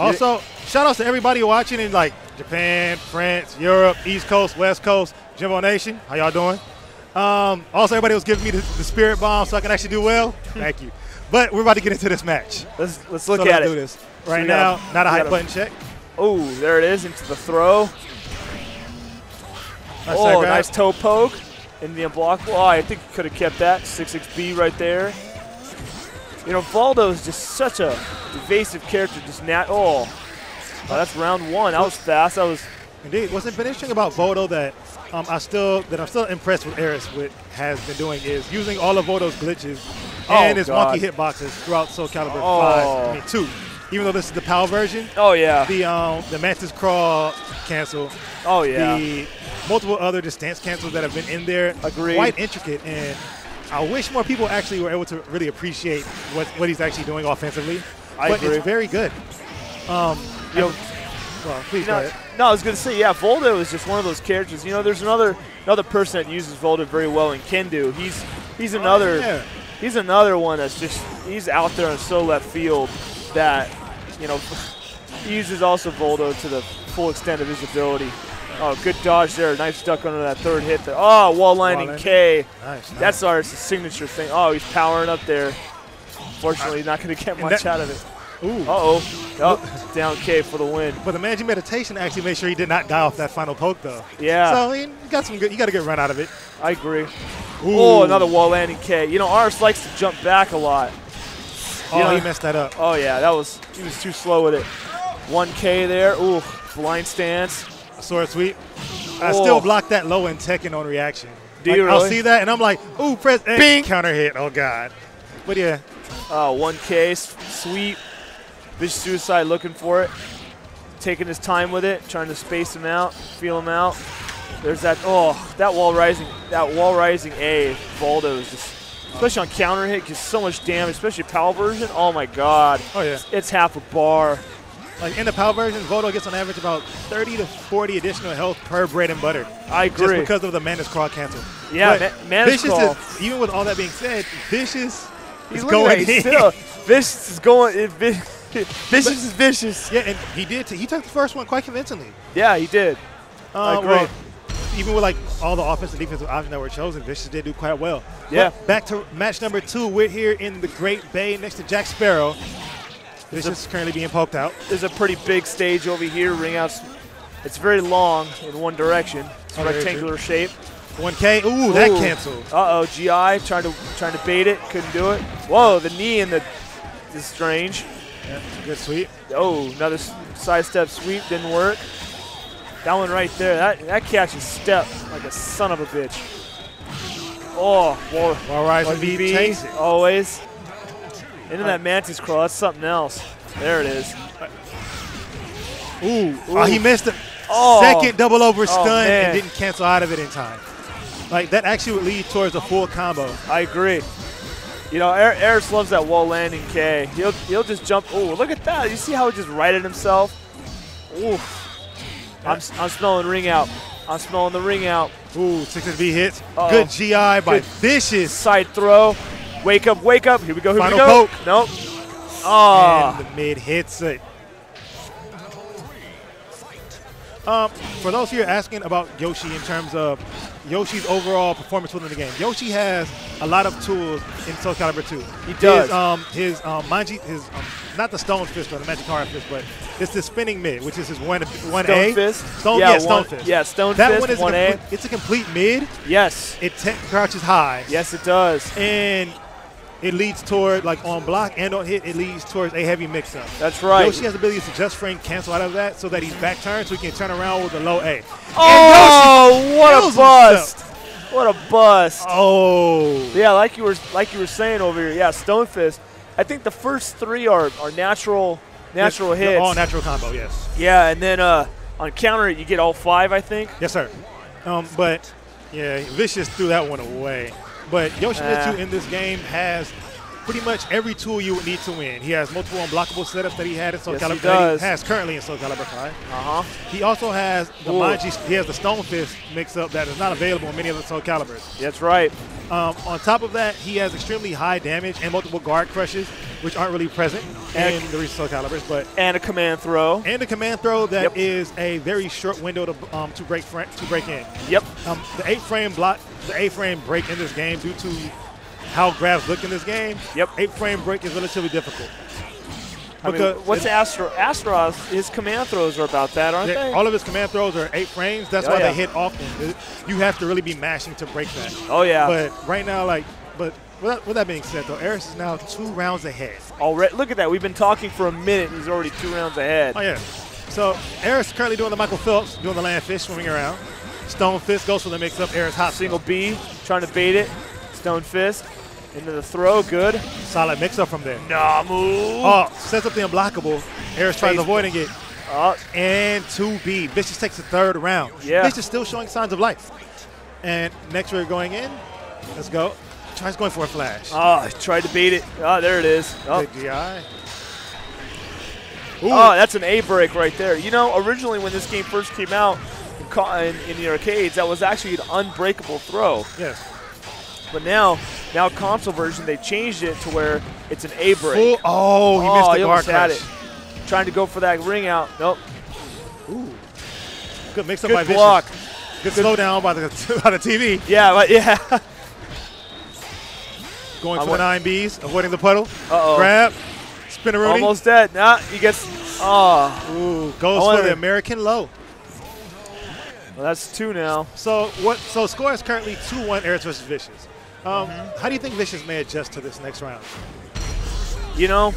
Also, shout outs to everybody watching in like Japan, France, Europe, East Coast, West Coast, Jimbo Nation. How y'all doing? Um, also, everybody was giving me the, the spirit bomb so I can actually do well. Thank you. But we're about to get into this match. Let's let's look so at let's it. do this. Right we now, gotta- not a gotta- button check. Oh, there it is into the throw. Nice oh, nice toe poke. In the unblockable. Oh, I think he could have kept that. 6-6B right there. You know, Voldo is just such a evasive character. Just nat. Oh. oh, that's round one. That was fast. That was. Indeed. What's been interesting about Voldo that um, I still that I'm still impressed with Aris with has been doing is using all of Voldo's glitches Oh, and his God. wonky hitboxes throughout Soul Calibur Oh. 5. I mean, 2. Even though this is the PAL version, Oh yeah. the um, the Mantis Crawl cancel, Oh yeah. the multiple other just stance cancels that have been in there, Agreed. quite intricate. And I wish more people actually were able to really appreciate what, what he's actually doing offensively. I but agree. it's very good. Um, You know, well, please No, go ahead. no, I was gonna say, yeah, Voldo is just one of those characters. You know, there's another another person that uses Voldo very well in Kendo. He's he's another Oh, yeah. he's another one that's just he's out there on so left field that you know he uses also Voldo to the full extent of his ability. Oh, good dodge there. Nice duck under that third hit there. Oh, wall landing. K. Nice, nice. That's our signature thing. Oh, he's powering up there. Fortunately, he's not going to get much out of it. Ooh. Uh-oh. Oh, down K for the win. But the Manji meditation actually made sure he did not die off that final poke, though. Yeah. So I mean, you got some good. You got a good run out of it. I agree. Ooh. Oh, another wall landing K. You know, Aris likes to jump back a lot. Oh, you know- he messed that up. Oh yeah, that was he was too slow with it. One K there. Ooh, blind stance. Sword sweep. I Oh. still block that low in Tekken on reaction. Do Like, you really? I'll see that and I'm like, ooh, press X, Bing. counter hit. Oh god. But yeah, Oh, one K s- sweep. Vicious suicide looking for it. Taking his time with it, trying to space him out, feel him out. There's that. Oh, that wall rising. That wall rising A. Voldo is just, especially on counter hit, gets so much damage. Especially PAL version. Oh my God. oh yeah. It's half a bar. Like in the PAL version, Voldo gets on average about 30 to 40 additional health per bread and butter. I agree. Just because of the Mantis Crawl cancel. Yeah, But Ma- Manus Vicious Crawl. Is, even with all that being said, Vicious He's is going in. still. Vicious is going. It, vi- vicious is vicious. Yeah, and he did. He took the first one quite convincingly. Yeah, he did. I Uh, agree. well, even with like all the offensive and defensive options that were chosen, Vicious did do quite well. Yeah. But back to match number two. We're here in the Great Bay next to Jack Sparrow. Vicious is currently being poked out. There's a pretty big stage over here. Ring outs. It's very long in one direction. It's Oh, rectangular shape. 1K. Ooh, that canceled. Uh oh, GI trying to trying to bait it, couldn't do it. Whoa, the knee in the is strange. Yeah, good sweep. Oh, another sidestep sweep didn't work. That one right there, that that catch catches step like a son of a bitch. Oh, While Rising Lucky B B, takes it. always. Into that mantis crawl, that's something else. There it is. Ooh. Oh, he missed the Oh. second double over stun man. and didn't cancel out of it in time. Like that actually would lead towards a full combo. I agree. You know, Er- Aris loves that wall landing K. He'll he'll just jump. Oh, look at that! You see how he just righted himself? Oof. I'm, I'm smelling ring out. I'm smelling the ring out. Ooh, 6B hits. Uh-oh. Good GI by Good. Vicious. Side throw. Wake up, wake up. Here we go, here Final we go. poke. Nope. Oh, And the mid hits it. Um, for those here asking about Yoshi in terms of Yoshi's overall performance within the game, Yoshi has a lot of tools in Soul Calibur 2. He does. His, um, his um, Manji, his um, not the Stone Fist or the Magic Heart Fist, but it's the spinning mid, which is his one one Stone A. Fist? Stone, Yeah, yeah, Stone one- Fist. yeah, Stone that Fist, one is a 1A. complete- it's a complete mid. yes. It crouches high. Yes, it does. and it leads toward like on block and on hit. It leads towards a heavy mix-up. That's right. Yoshi has the ability to just frame cancel out of that so that he's back turned so he can turn around with a low A. Oh, what a bust! What a bust! Oh. Yeah, like you were like you were saying over here. Yeah, Stone Fist. I think the first three are, are natural natural They're hits. All natural combo, yes. yeah, and then uh, on counter you get all five. I think. Yes, sir. Um, but, yeah, Vicious threw that one away. But Yoshimitsu Ah. in this game has pretty much every tool you would need to win. He has multiple unblockable setups that he had in Soul Yes, he Calibur. that does. has currently in Soul Calibur 5. Uh huh. He also has the Ooh. Manji, he has the Stone Fist mix-up that is not available in many of the Soul Caliburs. That's right. Um, on top of that, he has extremely high damage and multiple guard crushes. Which aren't really present And- in the recent Soul Caliburs, but And a command throw. and a command throw that Yep. is a very short window to um, to break to break in. Yep. Um, the eight frame block, the eight frame break in this game due to how grabs look in this game. Yep. Eight frame break is relatively difficult. I mean, what's Astro? Astros, his command throws are about that, aren't They- they? all of his command throws are eight frames. That's Oh, why yeah. they hit often. You have to really be mashing to break that. oh, yeah. But right now, like, but with that, with that being said, though, Aris is now two rounds ahead. Already, look at that. We've been talking for a minute. He's already two rounds ahead. Oh yeah. So Aris currently doing the Michael Phelps, doing the land fish, swimming around. Stone Fist goes for the mix-up. Aris hot Single B, trying to bait it. Stone fist. Into the throw. Good. solid mix-up from there. Namu. Oh, sets up the unblockable. Aris tries avoiding it. Oh, And 2B. Vicious takes the third round. Yeah. Vicious still showing signs of life. And next we're going in. Let's go. Tries going for a flash. Ah, oh, he tried to beat it. Oh, there it is. Oh, Big GI. Ah, Ooh. oh, that's an A break right there. You know, originally when this game first came out in, in, the arcades, that was actually an unbreakable throw. yes. But now, now console version, they changed it to where it's an A break. Full, oh, he oh, missed the almost had it. Trying to go for that ring out. Nope. Ooh. Good mix-up by Good block. Vicious. Good slowdown by the, by the TV. Yeah, but yeah. Going for the nine Bs, avoiding the puddle. Uh-oh. Grab. Spinneroonie. Almost dead. Nah, he gets. Oh, Ooh, goes for the American low. well, that's two now. So what? So score is currently two one Aris versus Vicious. Um, Mm-hmm. How do you think Vicious may adjust to this next round? You know,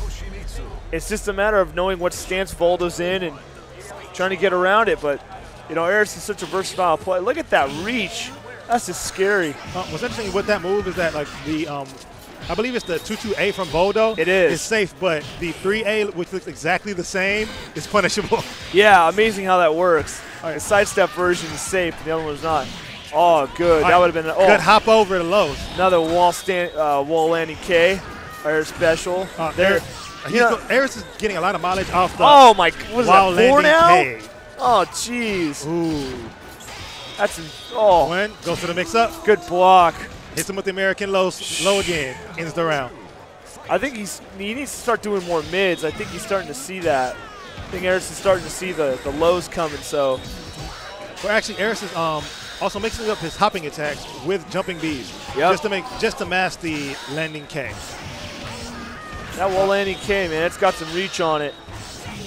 it's just a matter of knowing what stance Voldo's in and trying to get around it. But, you know, Aris is such a versatile player. Look at that reach. That's just scary. Uh, what's interesting with that move is that like the um, I believe it's the 2-2-A from Voldo. It is. It's safe, but the 3A, which looks exactly the same, is punishable. Yeah, amazing how that works. Right. The sidestep version is safe, the other one's not. Oh, good. All that right, would have been Good oh, hop over the lows. another wall stand, uh, wall landing K, air special. Uh, there. He's you know- Aris is getting a lot of mileage off the Oh my! Was while that four now? K. Oh, jeez. Ooh. That's an, oh, One goes for the mix-up. good block. Hits him with the American low, low again. Ends the round. I think he's he needs to start doing more mids. I think he's starting to see that. I think Aris is starting to see the, the lows coming. So Well, actually, Aris is um, also mixing up his hopping attacks with jumping Bs, Yep. just to make just to mask the landing K. that wall landing K, man, it's got some reach on it.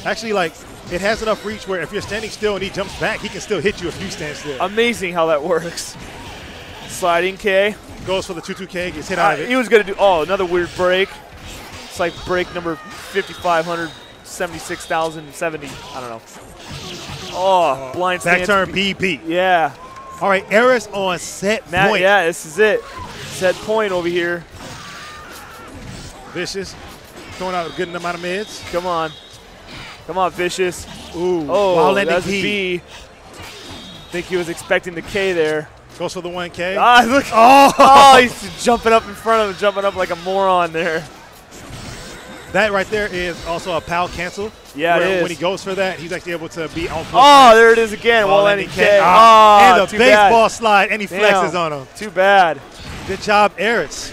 Actually, like it has enough reach where if you're standing still and he jumps back, he can still hit you if you stand still. Amazing how that works. Sliding K. Goes for the 2-2K, gets hit out Uh, of it. he was gonna do. Oh, another weird break. It's like break number 5,576,070. I don't know. Oh, blind Back stance. turn BP. Yeah, All right, Aris on set Matt. point. Yeah, this is it. Set point over here. Vicious, throwing out a good amount of mids. Come on. Come on, Vicious. Ooh, Oh, that's P. B. Think he was expecting the K there. Goes for the 1K. Ah, look. oh, Oh, he's jumping up in front of him, jumping up like a moron there. that right there is also a PAL cancel. Yeah, it. When he goes for that, he's actually able to be on full Oh, there it is again. while Wall landing landing K. Ah, Oh, and a baseball bad. slide, and he Damn. flexes on him. Too bad. Good job, Aris.